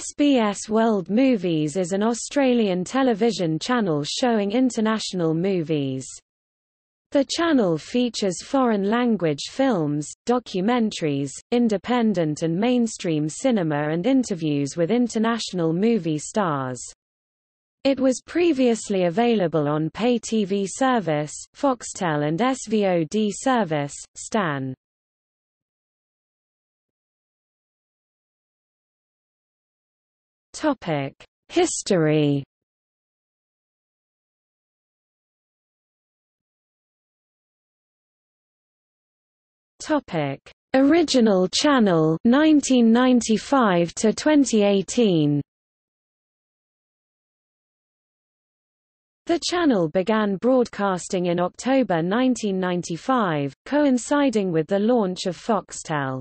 SBS World Movies is an Australian television channel showing international movies. The channel features foreign language films, documentaries, independent and mainstream cinema and interviews with international movie stars. It was previously available on pay TV service, Foxtel and SVOD service, Stan. Topic: History. Topic: Original channel 1995 to 2018. The channel began broadcasting in October 1995, coinciding with the launch of Foxtel.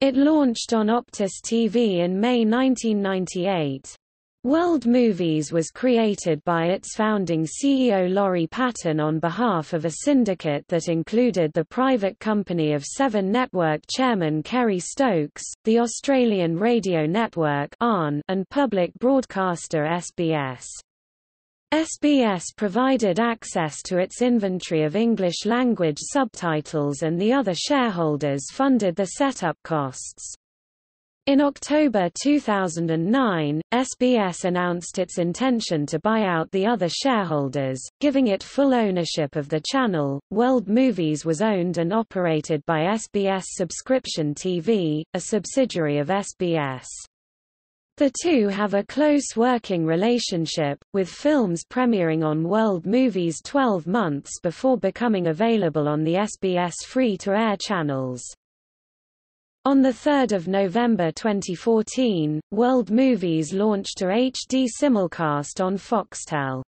It launched on Optus TV in May 1998. World Movies was created by its founding CEO Laurie Patten on behalf of a syndicate that included the private company of Seven Network chairman Kerry Stokes, the Australian Radio Network and public broadcaster SBS. SBS provided access to its inventory of English-language subtitles and the other shareholders funded the setup costs. In October 2009, SBS announced its intention to buy out the other shareholders, giving it full ownership of the channel. World Movies was owned and operated by SBS Subscription TV, a subsidiary of SBS. The two have a close working relationship, with films premiering on World Movies 12 months before becoming available on the SBS free-to-air channels. On 3 November 2014, World Movies launched a HD simulcast on Foxtel.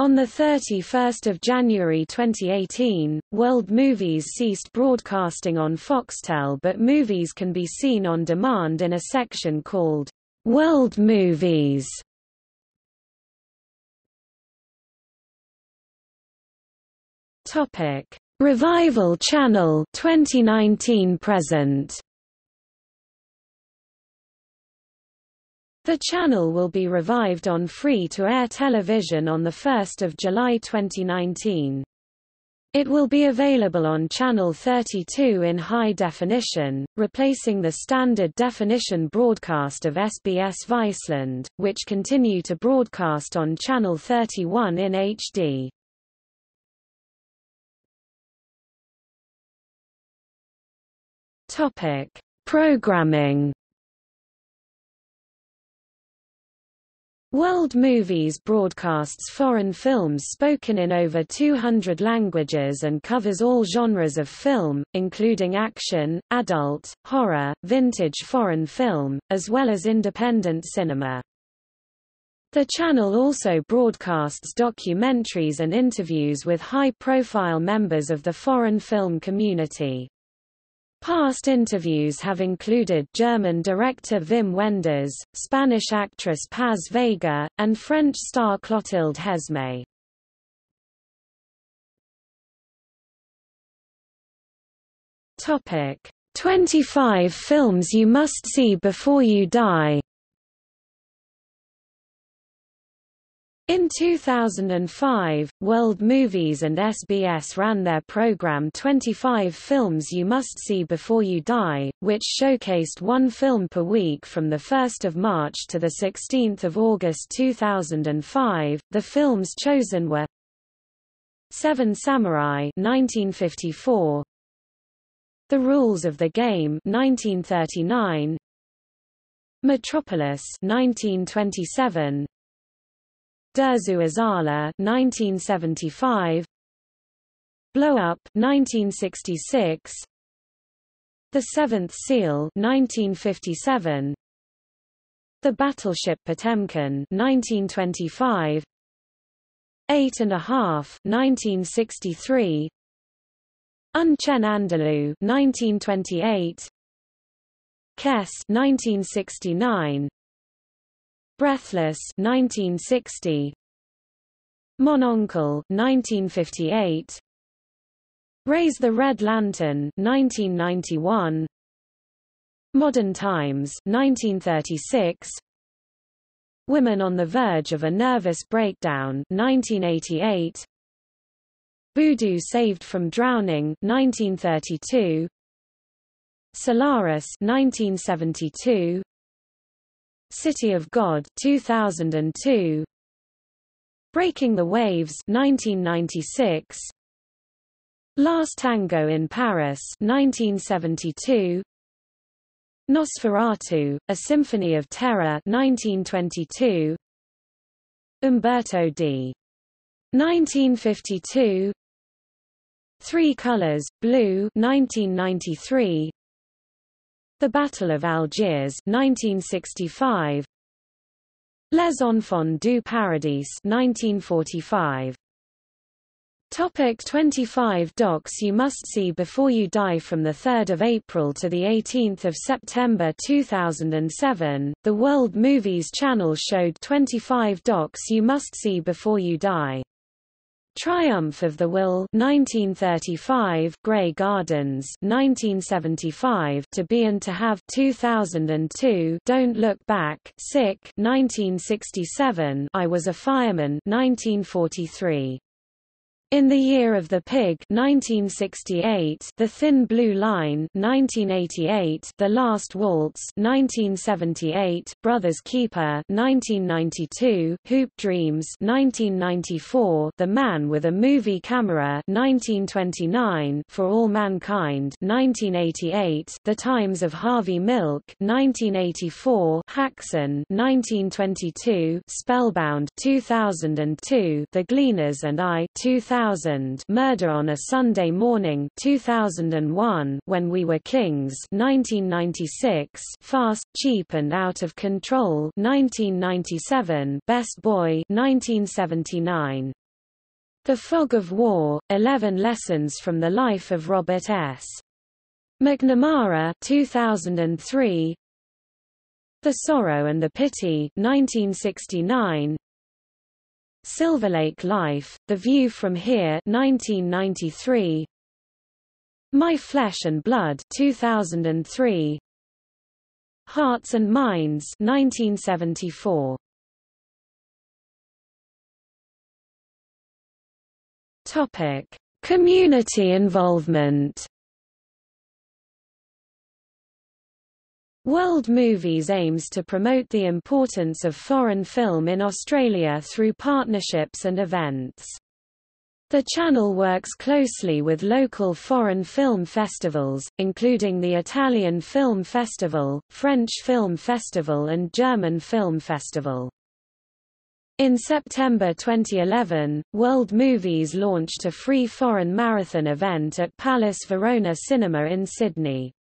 On 31 January 2018, World Movies ceased broadcasting on Foxtel but movies can be seen on demand in a section called World Movies Topic: Revival Channel 2019 present. The channel will be revived on free-to-air television on 1 July 2019. It will be available on Channel 32 in high definition, replacing the standard definition broadcast of SBS Viceland, which continue to broadcast on Channel 31 in HD. Topic: Programming World Movies broadcasts foreign films spoken in over 200 languages and covers all genres of film, including action, adult, horror, vintage foreign film, as well as independent cinema. The channel also broadcasts documentaries and interviews with high-profile members of the foreign film community. Past interviews have included German director Wim Wenders, Spanish actress Paz Vega, and French star Clotilde Hesme. Topic: 25 films you must see before you die. In 2005, World Movies and SBS ran their program 25 Films You Must See Before You Die, which showcased one film per week from 1 March to 16 August 2005. The films chosen were Seven Samurai 1954, The Rules of the Game 1939, Metropolis 1927, Dersu Uzala 1975 Blow Up 1966 The Seventh Seal 1957 The Battleship Potemkin 1925 Eight and a Half 1963 Un Chien Andalou 1928 Kes 1969 Breathless 1960 Mon Oncle 1958 Raise the Red Lantern 1991 Modern Times 1936 Women on the Verge of a Nervous Breakdown 1988 Boudu Saved from Drowning 1932 Solaris 1972 City of God 2002 Breaking the Waves 1996 Last Tango in Paris 1972 Nosferatu, A Symphony of Terror 1922 Umberto D. 1952 Three Colors, Blue 1993 The Battle of Algiers 1965 Les Enfants du Paradis 1945 Topic 25 Docs You must see before you die From 3 April to 18 September 2007, the World Movies Channel showed 25 docs you must see before you die. Triumph of the Will 1935 Grey Gardens 1975 To Be and to Have 2002 Don't Look Back Sick 1967 I Was a Fireman 1943 in the Year of the Pig 1968, The Thin Blue Line 1988, The Last Waltz 1978, Brothers Keeper 1992, Hoop Dreams 1994, The Man with a Movie Camera 1929, For All Mankind 1988, The Times of Harvey Milk 1984, Haxan 1922, Spellbound 2002, The Gleaners and I 2000 2000 Murder on a Sunday Morning 2001 When We Were Kings 1996 Fast, Cheap and Out of Control 1997 Best Boy 1979 The Fog of War, 11 Lessons from the Life of Robert S. McNamara 2003 The Sorrow and the Pity 1969 Silverlake Life, The View from Here 1993, My Flesh and Blood 2003, Hearts and Minds 1974. Topic: Community involvement. World Movies aims to promote the importance of foreign film in Australia through partnerships and events. The channel works closely with local foreign film festivals, including the Italian Film Festival, French Film Festival and German Film Festival. In September 2011, World Movies launched a free foreign marathon event at Palace Verona Cinema in Sydney.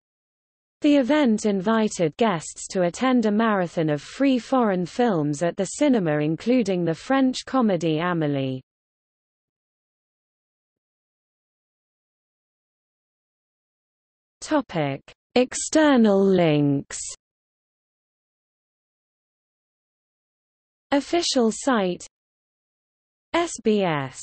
The event invited guests to attend a marathon of free foreign films at the cinema including the French comedy Amélie. External links Official site SBS